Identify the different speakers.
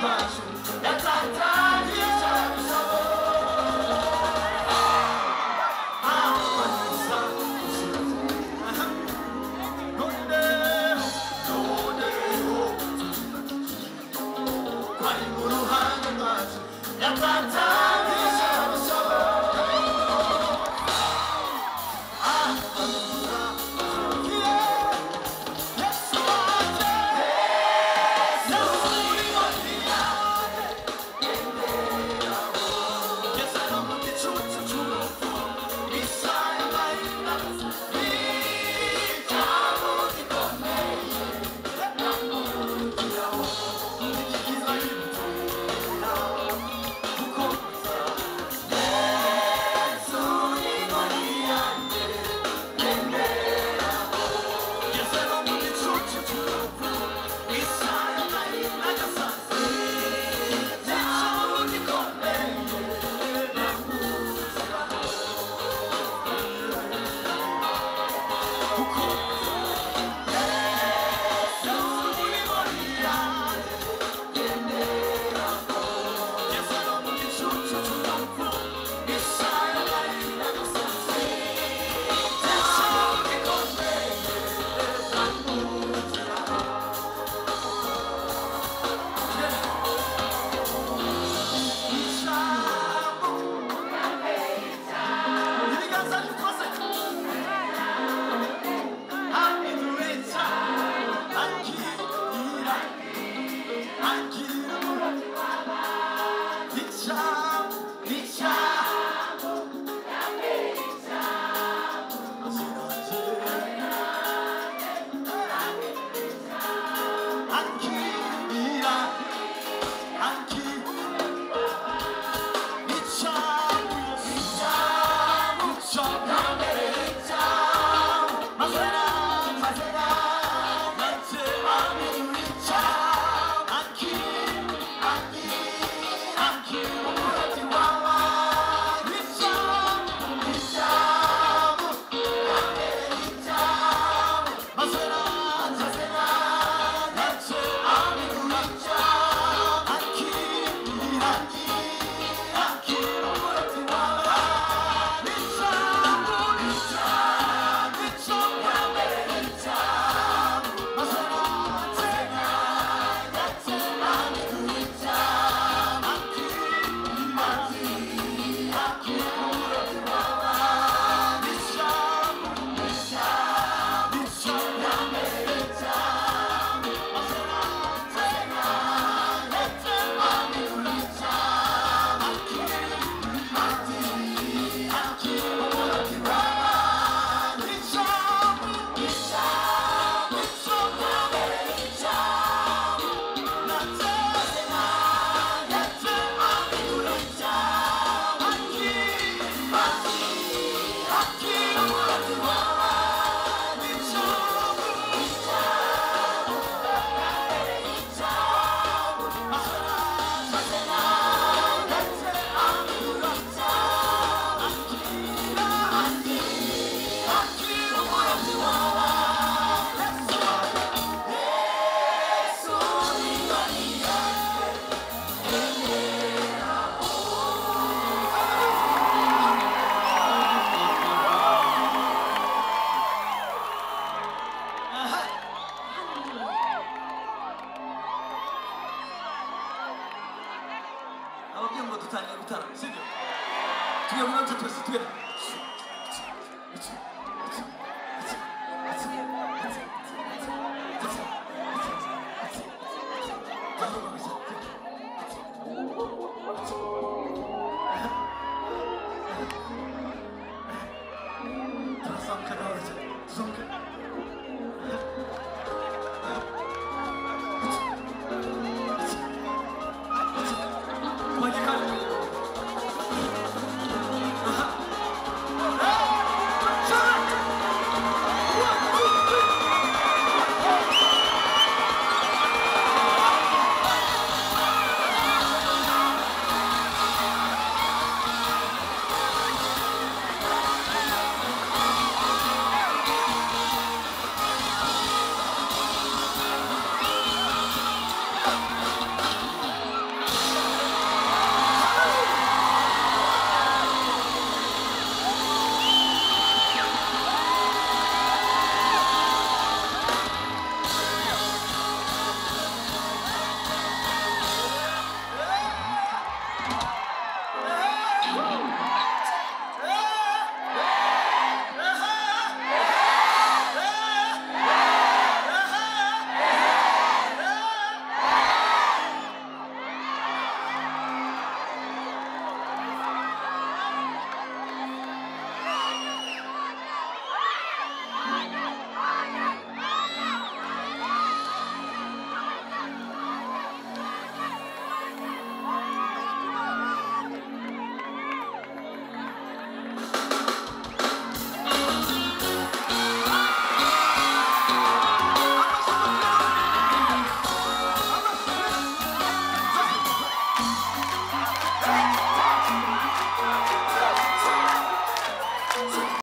Speaker 1: Bye.